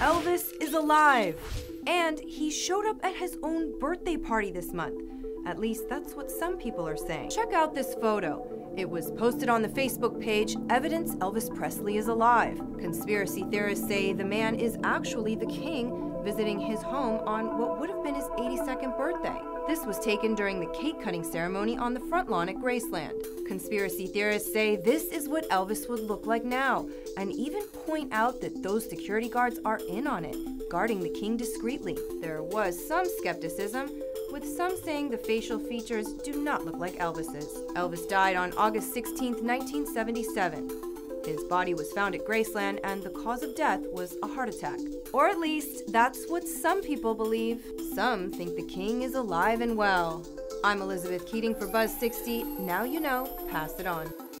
Elvis is alive! And he showed up at his own birthday party this month. At least that's what some people are saying. Check out this photo. It was posted on the Facebook page Evidence Elvis Presley is Alive. Conspiracy theorists say the man is actually the king visiting his home on what would have been his 82nd birthday. This was taken during the cake cutting ceremony on the front lawn at Graceland. Conspiracy theorists say this is what Elvis would look like now, and even point out that those security guards are in on it, guarding the king discreetly. There was some skepticism, with some saying the facial features do not look like Elvis's. Elvis died on August 16, 1977. His body was found at Graceland, and the cause of death was a heart attack. Or at least, that's what some people believe. Some think the king is alive and well. I'm Elizabeth Keatinge for Buzz 60. Now you know, pass it on.